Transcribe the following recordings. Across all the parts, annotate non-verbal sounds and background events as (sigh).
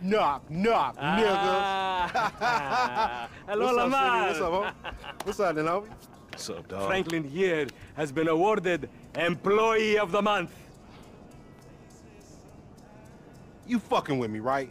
Knock, knock, nigga. Ah. (laughs) Hello, What's up, Lamar. Sidney? What's up, homie? What's up, homie? What's up, dog? Franklin here has been awarded Employee of the Month. You fucking with me, right?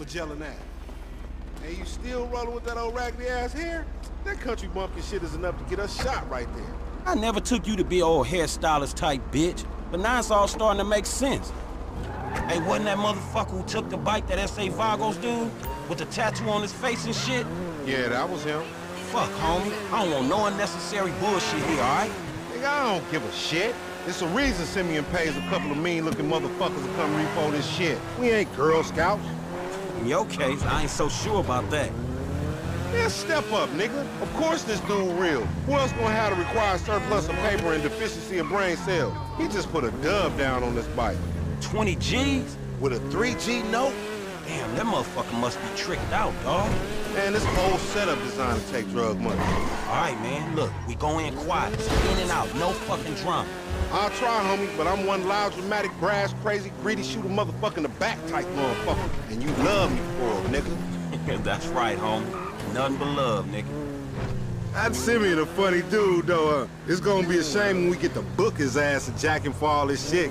Magellan Ave. Hey, you still rolling with that old raggedy ass hair? That country bumpkin shit is enough to get us shot right there. I never took you to be old hairstylist type bitch, but now it's all starting to make sense. Hey, wasn't that motherfucker who took the bike that S.A. Vagos dude? With the tattoo on his face and shit? Yeah, that was him. Fuck, homie. I don't want no unnecessary bullshit here, alright? Nigga, I don't give a shit. It's a reason Simeon pays a couple of mean-looking motherfuckers to come repo this shit. We ain't Girl Scouts. In your case, I ain't so sure about that. Yeah, step up, nigga. Of course this dude real. Who else gonna have the required surplus of paper and deficiency of brain cells? He just put a dub down on this bike. 20 G's? With a 3G note? Damn, that motherfucker must be tricked out, dog. Man, this whole setup designed to take drug money. All right, man, look, we go in quiet. In and out, no fucking drama. I'll try, homie, but I'm one loud, dramatic, brass, crazy, greedy, shoot a motherfucker in the back type motherfucker. And you love me for it, nigga. (laughs) That's right, homie. Nothing but love, nigga. That Simeon a funny dude, though. Uh, it's gonna be a shame when we get to book his ass and jack him for all this shit.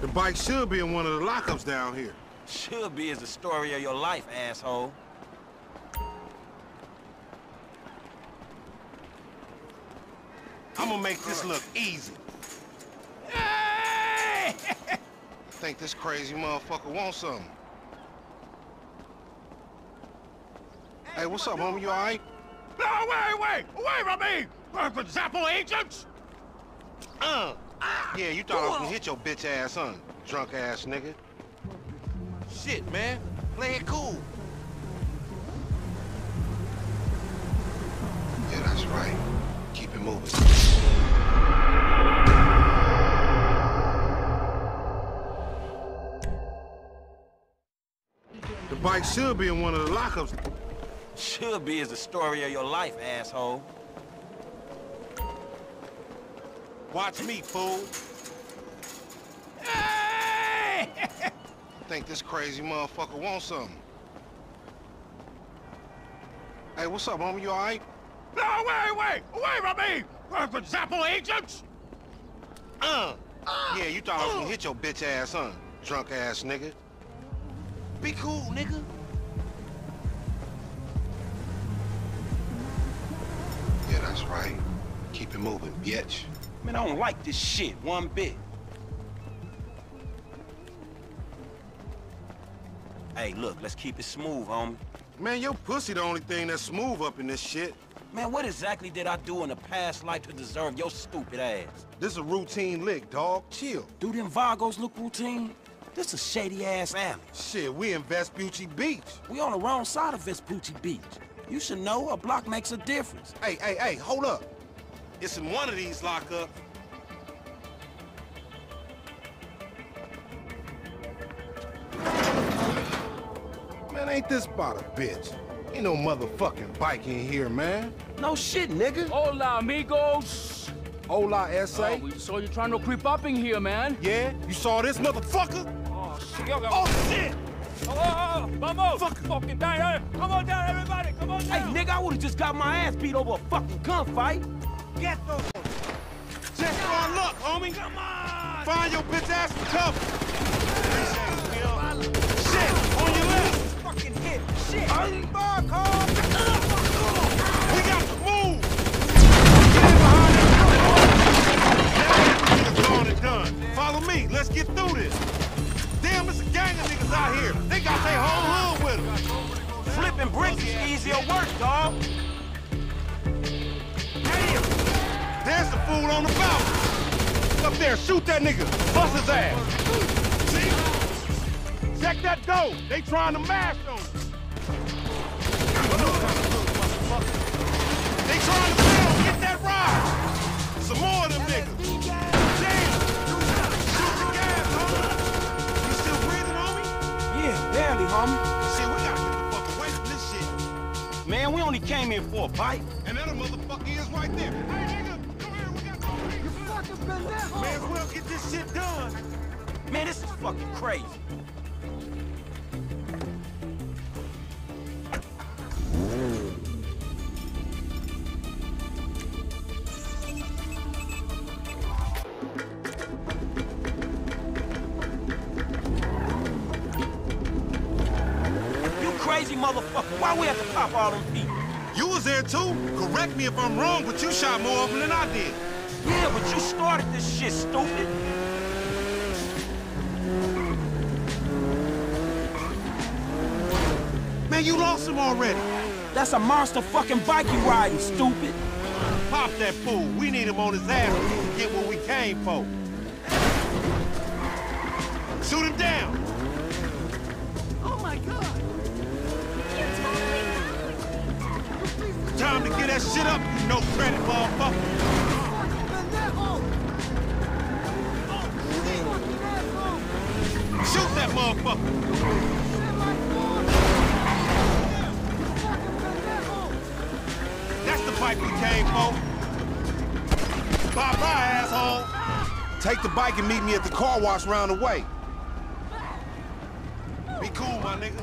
The bike should be in one of the lockups down here. Should be is the story of your life, asshole. I'm gonna make this look easy. I (laughs) think this crazy motherfucker wants something. Hey, what's up, homie? You alright? No, wait, wait! Away from me! Purple Zappo agents! Uh. Yeah, you thought I was gonna hit your bitch ass, huh? Drunk ass nigga. Shit, man. Play it cool. Yeah, that's right. Keep it moving. The bike should be in one of the lockups. Should be is the story of your life, asshole. Watch me, fool. Hey! (laughs) think this crazy motherfucker wants something. Hey, what's up, homie? You all right? No, away, away! Away from me! Work with Zappo agents! Uh. Yeah, you thought I was gonna hit your bitch ass, huh? Drunk ass nigga. Be cool, nigga. Yeah, that's right. Keep it moving, bitch. Man, I don't like this shit one bit. Hey, look, let's keep it smooth, homie. Man, your pussy the only thing that's smooth up in this shit. Man, what exactly did I do in a past life to deserve your stupid ass? This a routine lick, dog. Chill. Do them Vagos look routine? This a shady-ass alley. Shit, we in Vespucci Beach. We on the wrong side of Vespucci Beach. You should know a block makes a difference. Hey, hey, hey, hold up. It's in one of these lockup. Man, ain't this about a bitch? Ain't no motherfucking bike in here, man. No shit, nigga. Hola, amigos. Hola, S.A. Oh, we saw you trying to creep up in here, man. Yeah? You saw this motherfucker? Oh, shit. Yo, yo. Oh, shit! Oh, oh, oh, vamos. Fuck. Fucking down here. Come on down, everybody. Come on Hey, nigga, I would've just got my ass beat over a fucking gunfight. Get those. Just our luck, homie. Come on. Find your bitch ass some cover. Shit, on your left. Fucking hit. Shit. We got to move. Get in behind that Niggas gone and done. Follow me. Let's get through this. Damn, it's a gang of niggas out here. They got their whole hood with them. Flipping bricks is easier work, dog. Damn. There's the fool on the balcony. Up there, shoot that nigga. Bust his ass. Check that door. They trying to mash on us. They trying to fail. Get that ride. Some more of them niggas. Damn. Shoot the gas, homie. You still breathing, homie? Yeah, barely, homie. Shit, we gotta get the fuck away from this shit. Man, we only came here for a bite. And that motherfucker is right there. Hey, nigga, come here. We got to You fucking pendejo. May as well get this shit done. Man, this is fucking crazy. Crazy motherfucker. Why we have to pop all them people? You was there too. Correct me if I'm wrong, but you shot more of them than I did. Yeah, but you started this shit, stupid. Man, you lost him already. That's a monster fucking bike you riding, stupid. Pop that fool. We need him on his ass to get what we came for. Shoot him down. Time to get that shit up, you no credit motherfucker. fucking pendejo! Fucking asshole! Shoot that motherfucker. Shit my phone! Fucking pendejo! That's the bike we came for. Bye-bye, asshole. Take the bike and meet me at the car wash round the way. Be cool, my nigga.